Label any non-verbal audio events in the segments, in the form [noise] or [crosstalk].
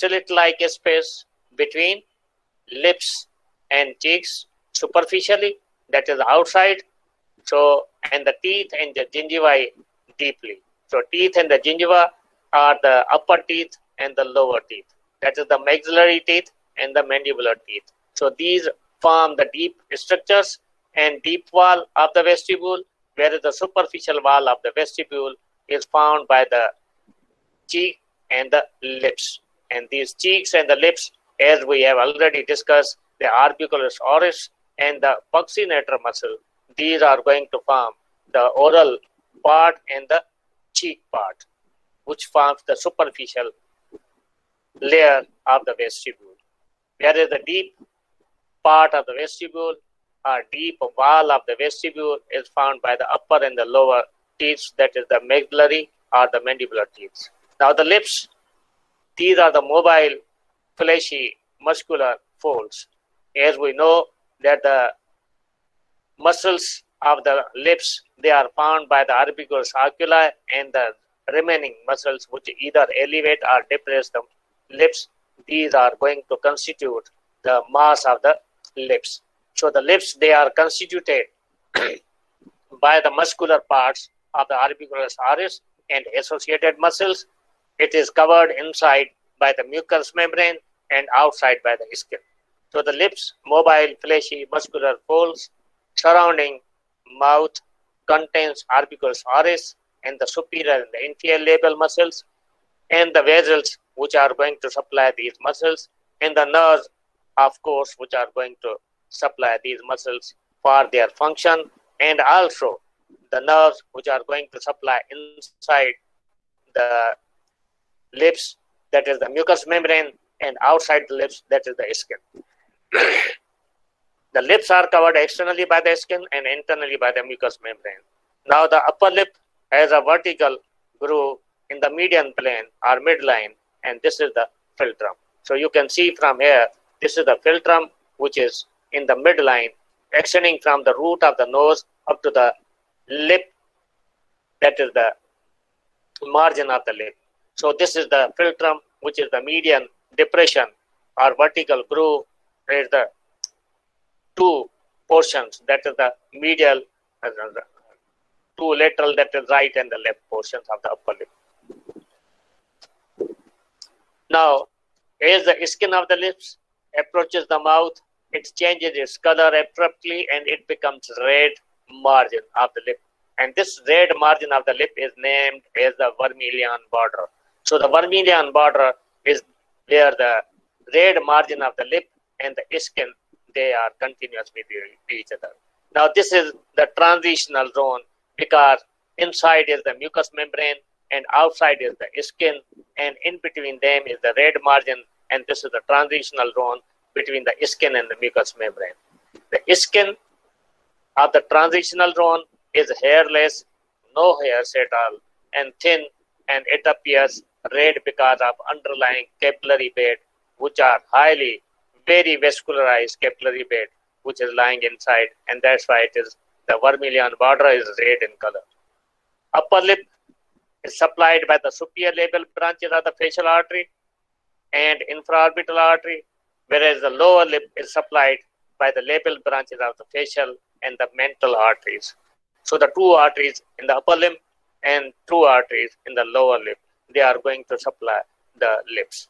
the slit-like a space between lips and cheeks superficially, that is outside. So, and the teeth and the gingiva deeply. So, teeth and the gingiva are the upper teeth and the lower teeth. That is the maxillary teeth and the mandibular teeth. So, these form the deep structures and deep wall of the vestibule, whereas the superficial wall of the vestibule is found by the cheek and the lips. And these cheeks and the lips, as we have already discussed, the orbicularis oris and the buccinator muscle, these are going to form the oral part and the cheek part, which forms the superficial layer of the vestibule. Whereas the deep part of the vestibule or deep wall of the vestibule is found by the upper and the lower teeth, that is the maxillary or the mandibular teeth. Now the lips, these are the mobile, fleshy, muscular folds. As we know that the muscles of the lips, they are found by the orbicularis oculi and the remaining muscles which either elevate or depress the lips. These are going to constitute the mass of the lips. So the lips, they are constituted [coughs] by the muscular parts of the orbicularis oris and associated muscles. It is covered inside by the mucous membrane and outside by the skin. So the lips, mobile, fleshy, muscular folds surrounding mouth contains orbicularis oris and the superior and the inferior labial muscles and the vessels which are going to supply these muscles and the nerves of course, which are going to supply these muscles for their function, and also the nerves which are going to supply inside the lips, that is the mucous membrane, and outside the lips, that is the skin. [coughs] the lips are covered externally by the skin and internally by the mucous membrane. Now, the upper lip has a vertical groove in the median plane or midline, and this is the philtrum. So, you can see from here this is the philtrum, which is in the midline, extending from the root of the nose up to the lip, that is the margin of the lip. So this is the philtrum, which is the median depression or vertical groove. There is the two portions, that is the medial, uh, two lateral, that is right and the left portions of the upper lip. Now, as the skin of the lips approaches the mouth, it changes its color abruptly and it becomes red margin of the lip. And this red margin of the lip is named as the vermilion border. So the vermilion border is where the red margin of the lip and the skin, they are continuous with each other. Now this is the transitional zone because inside is the mucous membrane and outside is the skin and in between them is the red margin and this is the transitional zone between the skin and the mucous membrane. The skin of the transitional zone is hairless, no hairs at all, and thin, and it appears red because of underlying capillary bed, which are highly, very vascularized capillary bed, which is lying inside, and that's why it is the vermilion border is red in color. Upper lip is supplied by the superior labial branches of the facial artery and infraorbital artery, whereas the lower lip is supplied by the labial branches of the facial and the mental arteries. So the two arteries in the upper limb and two arteries in the lower lip, they are going to supply the lips.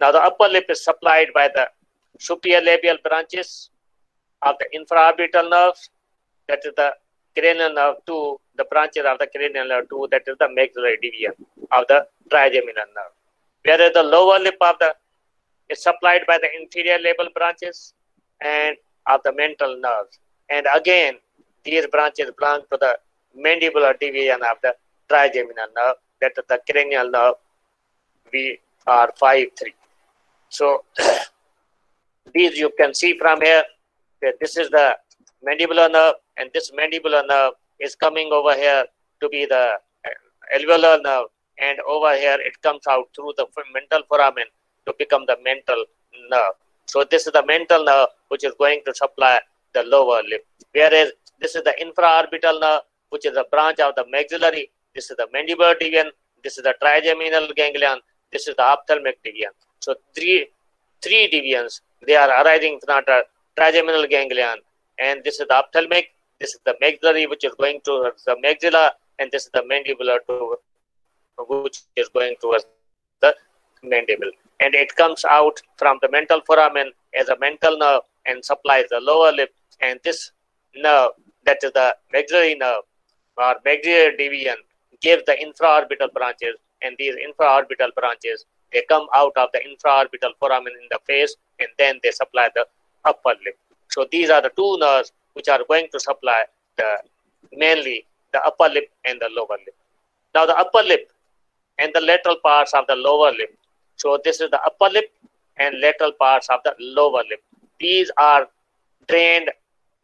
Now the upper lip is supplied by the superior labial branches of the infraorbital nerves, that is the cranial nerve 2, the branches of the cranial nerve 2, that is the maxillary division of the trigeminal nerve whereas the lower lip of the is supplied by the inferior labial branches and of the mental nerves. And again, these branches belong to the mandibular division of the trigeminal nerve, that the cranial nerve, we are 5 3. So, [clears throat] these you can see from here that this is the mandibular nerve, and this mandibular nerve is coming over here to be the uh, alveolar nerve, and over here it comes out through the mental foramen to become the mental nerve. So this is the mental nerve which is going to supply the lower lip. Whereas this is the infraorbital nerve which is a branch of the maxillary. This is the mandibular division. This is the trigeminal ganglion. This is the ophthalmic division. So three three deviants they are arising from the trigeminal ganglion, and this is the ophthalmic. This is the maxillary, which is going to the maxilla, and this is the mandibular, to, which is going towards the mandible. And it comes out from the mental foramen as a mental nerve and supplies the lower lip. And this nerve, that is the maxillary nerve or maxillary deviant, gives the infraorbital branches. And these infraorbital branches, they come out of the infraorbital foramen in the face, and then they supply the upper lip. So these are the two nerves which are going to supply the mainly the upper lip and the lower lip. Now the upper lip and the lateral parts of the lower lip. So this is the upper lip and lateral parts of the lower lip. These are drained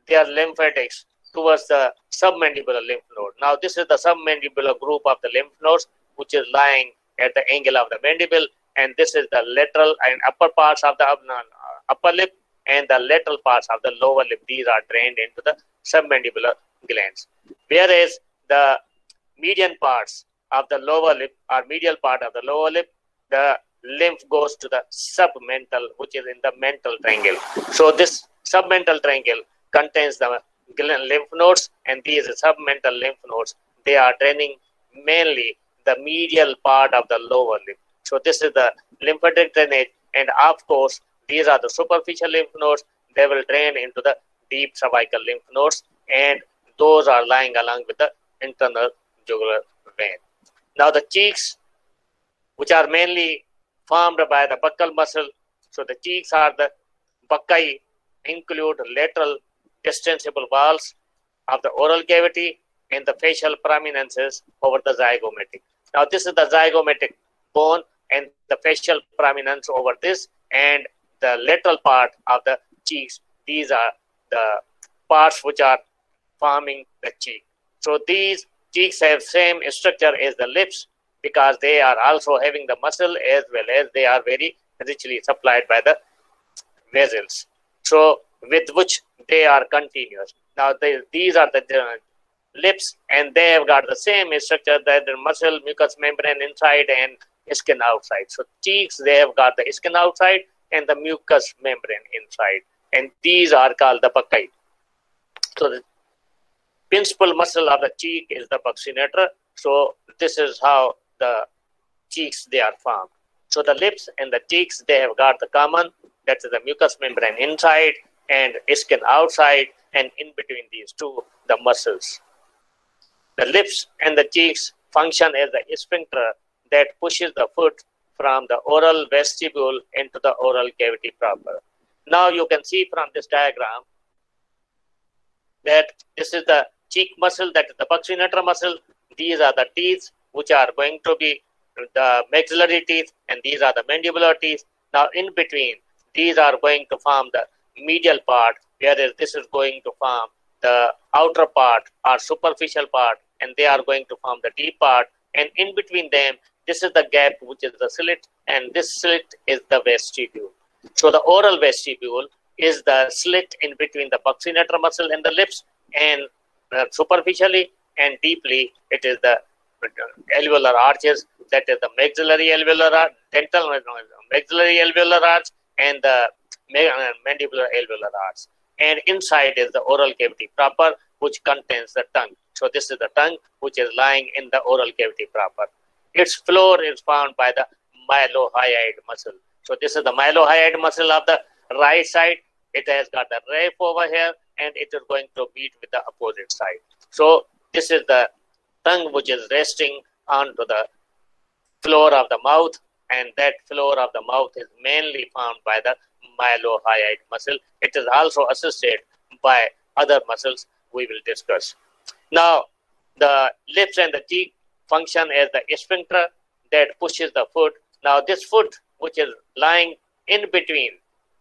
their lymphatics towards the submandibular lymph node. Now this is the submandibular group of the lymph nodes which is lying at the angle of the mandible and this is the lateral and upper parts of the upper lip and the lateral parts of the lower lip. These are drained into the submandibular glands. Whereas the median parts of the lower lip or medial part of the lower lip, the lymph goes to the submental, which is in the mental triangle. So this submental triangle contains the lymph nodes and these submental lymph nodes, they are draining mainly the medial part of the lower lip. So this is the lymphatic drainage and of course these are the superficial lymph nodes. They will drain into the deep cervical lymph nodes, and those are lying along with the internal jugular vein. Now, the cheeks, which are mainly formed by the buccal muscle, so the cheeks are the buccae, include lateral distensible walls of the oral cavity and the facial prominences over the zygomatic. Now, this is the zygomatic bone and the facial prominence over this, and the lateral part of the cheeks. These are the parts which are forming the cheek. So these cheeks have same structure as the lips because they are also having the muscle as well as they are very richly supplied by the vessels. So with which they are continuous. Now they, these are the, lips and they have got the same structure that the muscle, mucous membrane inside and skin outside. So cheeks, they have got the skin outside and the mucous membrane inside. And these are called the buccae. So the principal muscle of the cheek is the buccinator. So this is how the cheeks they are formed. So the lips and the cheeks they have got the common that is the mucous membrane inside and skin outside and in between these two the muscles. The lips and the cheeks function as the sphincter that pushes the foot from the oral vestibule into the oral cavity proper. Now you can see from this diagram that this is the cheek muscle, that is the buccinator muscle. These are the teeth which are going to be the maxillary teeth and these are the mandibular teeth. Now in between, these are going to form the medial part, whereas this is going to form the outer part or superficial part and they are going to form the deep part and in between them this is the gap, which is the slit, and this slit is the vestibule. So the oral vestibule is the slit in between the buccinator muscle and the lips, and uh, superficially and deeply, it is the alveolar arches. That is the maxillary alveolar arch, dental uh, maxillary alveolar arch, and the uh, Uh, mandibular alveolar arch. And inside is the oral cavity proper, which contains the tongue. So this is the tongue, which is lying in the oral cavity proper. Its floor is formed by the mylohyoid muscle. So this is the mylohyoid muscle of the right side. It has got the raphe over here and it is going to meet with the opposite side. So this is the tongue which is resting onto the floor of the mouth and that floor of the mouth is mainly formed by the mylohyoid muscle. It is also assisted by other muscles we will discuss. Now, the lips and the cheek function as the sphincter that pushes the foot. Now, this foot, which is lying in between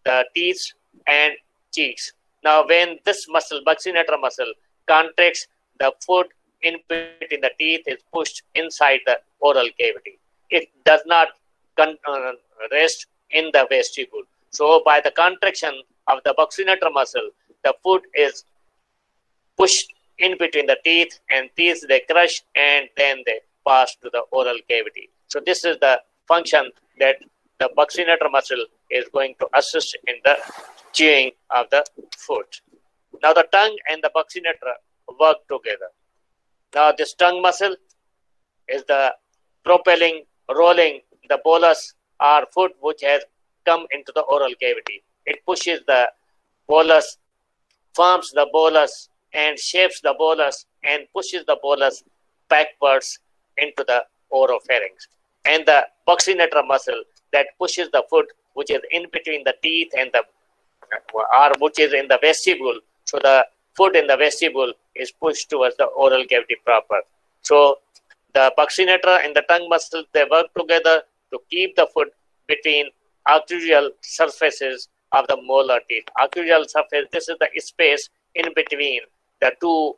the teeth and cheeks. Now, when this muscle, buccinator muscle, contracts, the foot in between the teeth is pushed inside the oral cavity. It does not con- uh, rest in the vestibule. So, by the contraction of the buccinator muscle, the foot is pushed in between the teeth and teeth they crush and then they pass to the oral cavity. So this is the function that the buccinator muscle is going to assist in the chewing of the food. Now the tongue and the buccinator work together. Now this tongue muscle is the propelling, rolling the bolus or food which has come into the oral cavity. It pushes the bolus, forms the bolus and shapes the bolus and pushes the bolus backwards into the oropharynx. And the buccinator muscle that pushes the food which is in between the teeth and the or which is in the vestibule. So the food in the vestibule is pushed towards the oral cavity proper. So the buccinator and the tongue muscle they work together to keep the food between occlusal surfaces of the molar teeth. Occlusal surface, this is the space in between the two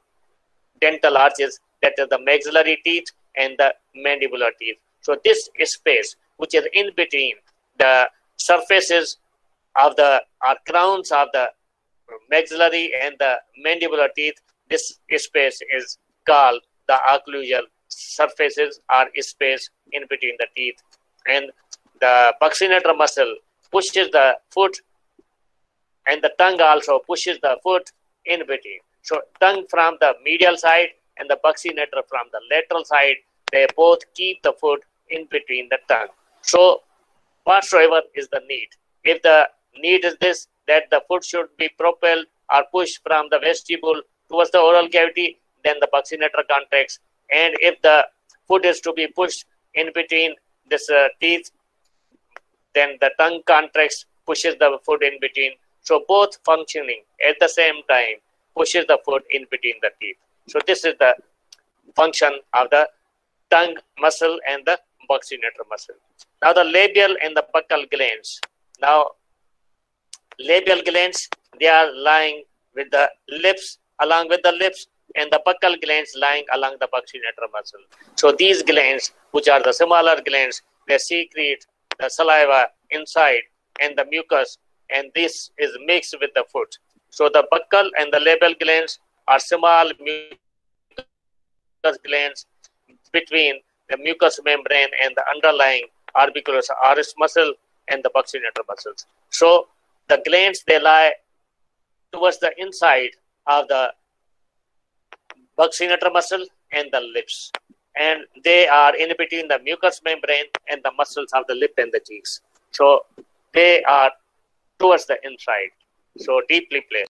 dental arches, that is the maxillary teeth and the mandibular teeth. So this space, which is in between the surfaces of the or crowns of the maxillary and the mandibular teeth, this space is called the occlusal surfaces or space in between the teeth. And the buccinator muscle pushes the foot and the tongue also pushes the foot in between. So tongue from the medial side and the buccinator from the lateral side, they both keep the foot in between the tongue. So whatsoever is the need. If the need is this, that the foot should be propelled or pushed from the vestibule towards the oral cavity, then the buccinator contracts. And if the foot is to be pushed in between this uh, teeth, then the tongue contracts, pushes the foot in between. So both functioning at the same time pushes the foot in between the teeth. So this is the function of the tongue muscle and the buccinator muscle. Now the labial and the buccal glands. Now labial glands, they are lying with the lips, along with the lips, and the buccal glands lying along the buccinator muscle. So these glands, which are the smaller glands, they secrete the saliva inside and the mucus, and this is mixed with the food. So the buccal and the labial glands are small mucus glands between the mucous membrane and the underlying orbicularis oris muscle and the buccinator muscles. So the glands they lie towards the inside of the buccinator muscle and the lips. And they are in between the mucous membrane and the muscles of the lip and the cheeks. So they are towards the inside. So deeply placed